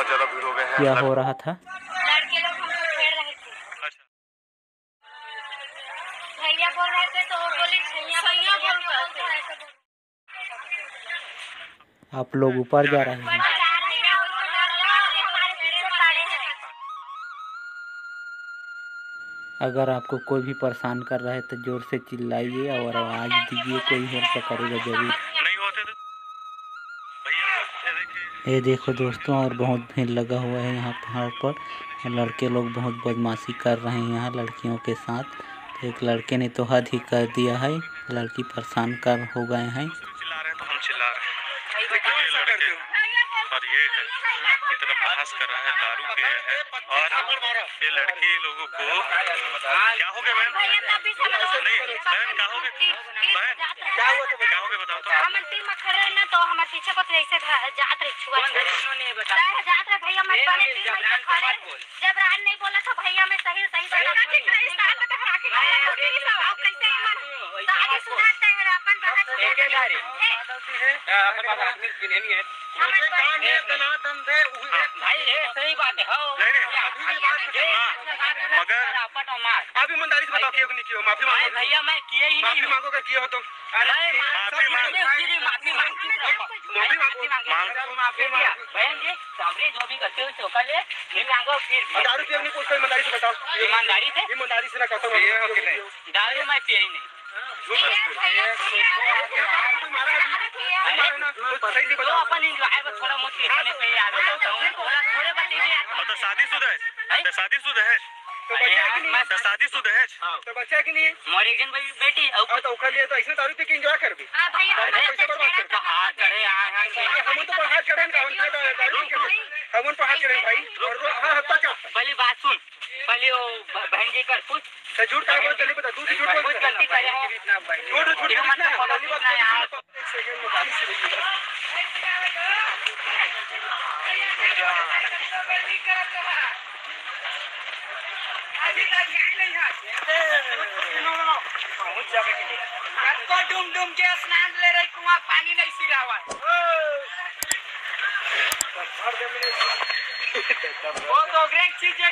क्या हो रहा था? लड़के लोग हमको छेड़ रहे थे। अच्छा। भैया बोल रहे थे तो वो बोले छैया भैया बोल रहे थे। आप लोग ऊपर जा रहे हैं। हैं। अगर आपको कोई भी परेशान कर रहा है तो ज़ोर से चिल्लाइए और आवाज़ दीजिए कोई हेल्प करेगा ज़रूर। नहीं होते तो ये देखो दोस्तों और बहुत भीड़ लगा हुआ है यहाँ पहाड़ पर। लड़के लोग बहुत बदमाशी कर रहे हैं यहाँ लड़कियों के साथ। तो एक लड़के ने तो हद ही कर दिया है। लड़की परेशान कर हो गए हैं। चिल्ला रहे हम चिल्ला रहे देखो ये और ये इतना बहस कर रहा है दारू पिए है। और ये लड़की लोगों को क्या हो गया बहन भैया तब भी सब लोग नहीं बहन क्या हो गया बहन तो हम टीम में खड़े रहना तो हमारे पीछे को ऐसे जात रही छुआ छुआ। जात रहे भैया मत पहले टीम में खड़े। जब रान नहीं बोला था भैया मैं सही सही बता के इस तरह तो हरा के खड़ा कैसे मन शादी शुदा है हाँ हाँ, आप ईमानदारी से बताओ क्यों नहीं किया माफ़ी मांगो भैया मैं किए ही माफ़ी मांगो क्या किया हो तुम माफ़ी मांग- माफ़ी मांगो बहन जी सबरे जो भी करते हो तो कर ले फिर मांगो फिर दारू पियो नहीं पूछते ईमानदारी से बताओ ईमानदारी से ईमानदारी से ना कहता हूँ हो कि? दारू मैं पिए ही नहीं तो को तो शादीशुदा है तो शादीशुदा है तो है कि तो शादीशुदा है तो बच्चा है नहीं मोरी एक जन बेटी और तो उखड़ लिए तो ऐसे दारू के एंजॉय कर भी पैसे बर्बाद कर तो हाथ हम तो पढ़ा चढ़े का हम तो दारू के हम पढ़ा चढ़े भाई और हाँ हत्ता क्या पहली बात सुन पहले वो बहन जी कर पूछ तो झूठ का बोल चले बता झूठ झूठ कुछ बोल गलती करे हो। झूठ झूठ मत follow पहली यार। तो एक सेकंड में गाड़ी से लेके डूम डूम के स्नान ले रही कुआँ पानी नहीं सिरावा वो तो ग्रेट चीज़ है